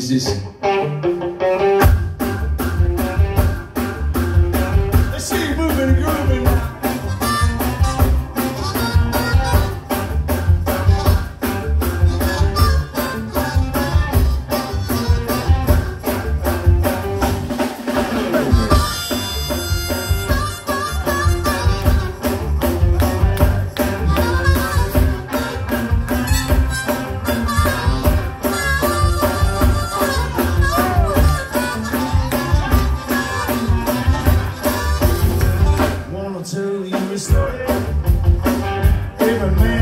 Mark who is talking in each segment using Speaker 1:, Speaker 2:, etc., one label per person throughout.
Speaker 1: Diz isso. É. man.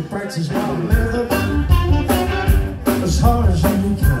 Speaker 1: you practice my method as hard as you can.